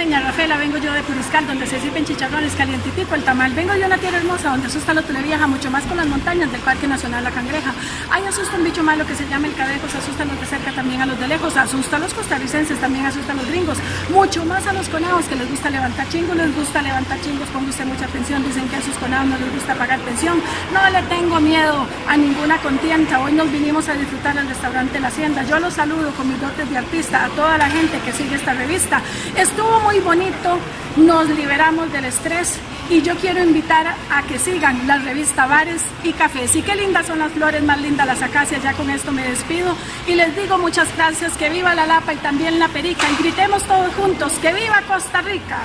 costeña, Rafaela, vengo yo de Puriscal, donde se sirven chicharrones calientitico, el tamal. Vengo yo de una tierra hermosa, donde asusta lo viaja mucho más con las montañas del Parque Nacional La Cangreja. Ahí asusta un bicho malo que se llama el cadejo, se asusta a los de cerca, también a los de lejos, asusta a los costarricenses, también asusta a los gringos, mucho más a los conejos que les gusta levantar chingos, les gusta levantar chingos, ponga usted mucha atención, dicen que a sus conejos no les gusta pagar pensión. No le tengo miedo a ninguna contienda, hoy nos vinimos a disfrutar al restaurante La Hacienda. Yo los saludo con mis dotes de artista, a toda la gente que sigue esta revista. Estuvo muy bonito, nos liberamos del estrés y yo quiero invitar a que sigan la revista Bares y Cafés. Y qué lindas son las flores, más lindas las acacias. Ya con esto me despido y les digo muchas gracias. Que viva la Lapa y también la Perica. Y gritemos todos juntos, que viva Costa Rica.